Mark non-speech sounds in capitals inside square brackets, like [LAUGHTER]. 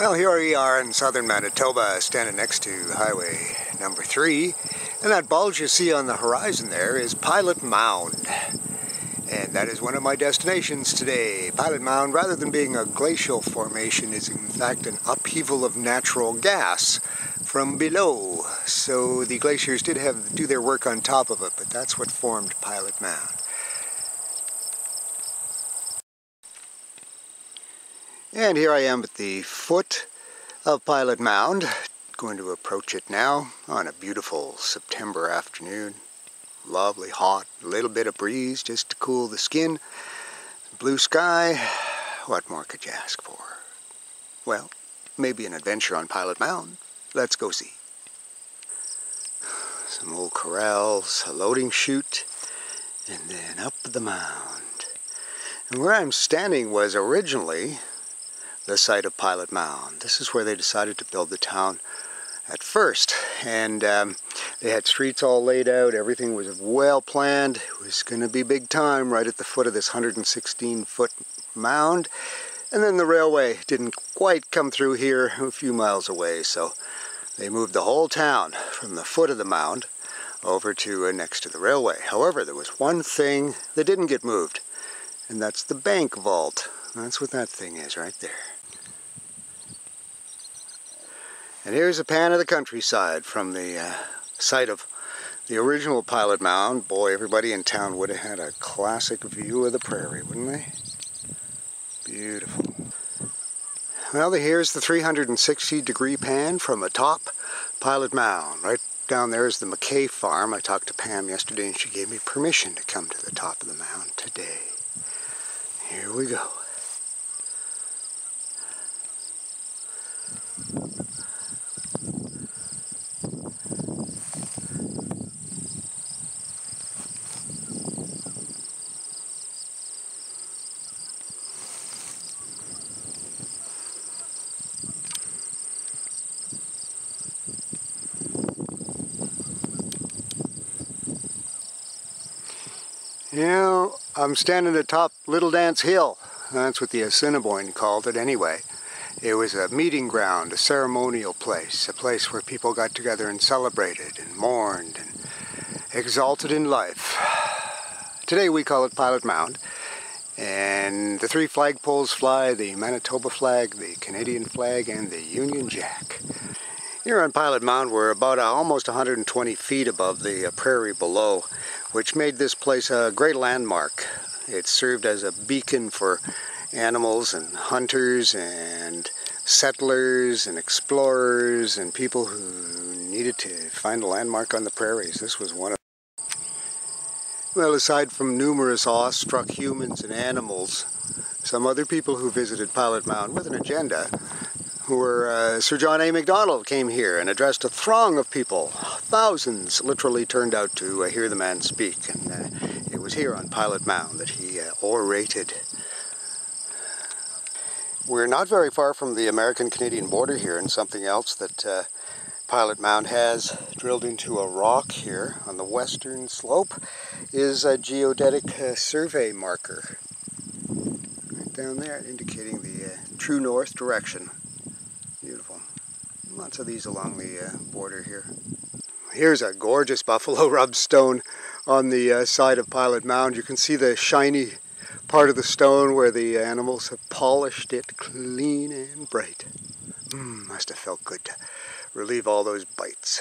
Well, here we are in southern Manitoba, standing next to highway number three. And that bulge you see on the horizon there is Pilot Mound. And that is one of my destinations today. Pilot Mound, rather than being a glacial formation, is in fact an upheaval of natural gas from below. So the glaciers did have do their work on top of it, but that's what formed Pilot Mound. And here I am at the foot of Pilot Mound. Going to approach it now on a beautiful September afternoon. Lovely, hot, a little bit of breeze just to cool the skin. Blue sky. What more could you ask for? Well, maybe an adventure on Pilot Mound. Let's go see. Some old corrals, a loading chute, and then up the mound. And where I'm standing was originally the site of Pilot Mound. This is where they decided to build the town at first. And um, they had streets all laid out, everything was well planned. It was going to be big time right at the foot of this 116 foot mound. And then the railway didn't quite come through here a few miles away, so they moved the whole town from the foot of the mound over to uh, next to the railway. However, there was one thing that didn't get moved, and that's the bank vault. That's what that thing is right there. And here's a pan of the countryside from the uh, site of the original Pilot Mound. Boy, everybody in town would have had a classic view of the prairie, wouldn't they? Beautiful. Well, here's the 360 degree pan from atop Pilot Mound. Right down there is the McKay farm. I talked to Pam yesterday and she gave me permission to come to the top of the mound today. Here we go. You know, I'm standing atop Little Dance Hill. That's what the Assiniboine called it anyway. It was a meeting ground, a ceremonial place, a place where people got together and celebrated and mourned and exalted in life. Today we call it Pilot Mound. And the three flagpoles fly the Manitoba flag, the Canadian flag, and the Union Jack. Here on Pilot Mound we're about uh, almost 120 feet above the uh, prairie below which made this place a great landmark. It served as a beacon for animals and hunters and settlers and explorers and people who needed to find a landmark on the prairies. This was one of well, aside from numerous awestruck humans and animals, some other people who visited Pilot Mound with an agenda where uh, Sir John A. Macdonald came here and addressed a throng of people. Thousands literally turned out to uh, hear the man speak, and uh, it was here on Pilot Mound that he uh, orated. We're not very far from the American-Canadian border here, and something else that uh, Pilot Mound has drilled into a rock here on the western slope is a geodetic uh, survey marker right down there indicating the true north direction. Lots of these along the uh, border here. Here's a gorgeous buffalo [LAUGHS] rub stone on the uh, side of Pilot Mound. You can see the shiny part of the stone where the animals have polished it clean and bright. Mm, must have felt good to relieve all those bites.